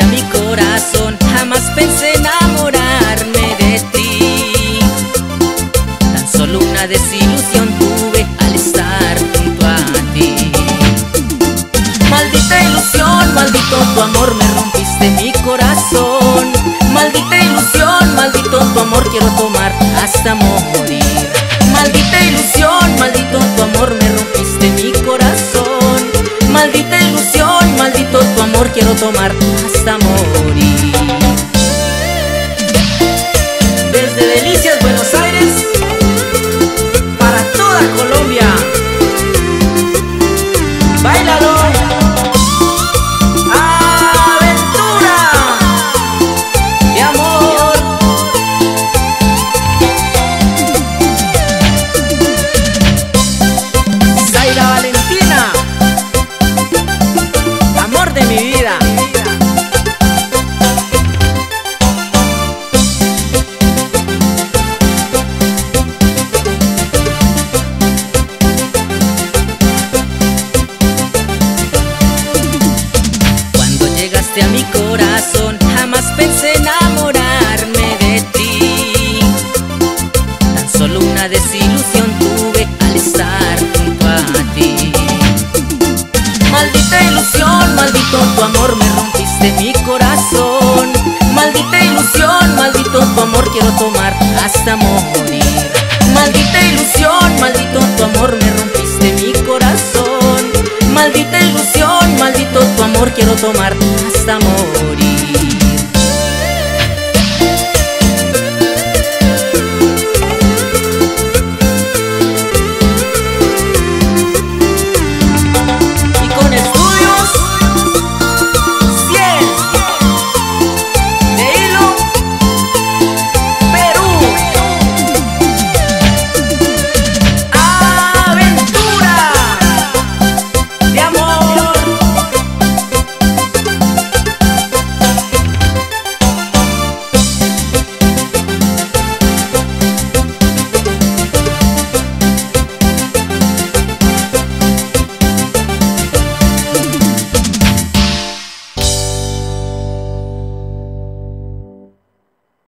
a mi corazón, jamás pensé enamorarme de ti. Tan solo una desilusión tuve al estar junto a ti. Maldita ilusión, maldito tu amor, me rompiste mi corazón. Maldita ilusión, maldito tu amor, quiero tomar hasta morir. Maldita ilusión, maldito tu amor, me rompiste mi corazón. Maldita ilusión, maldito tu amor, quiero tomar Valentina. Amor de mi vida. Maldita ilusión, maldito tu amor, quiero tomar hasta morir. Maldita ilusión, maldito tu amor, me rompiste mi corazón. Maldita ilusión, maldito tu amor, quiero tomar hasta morir.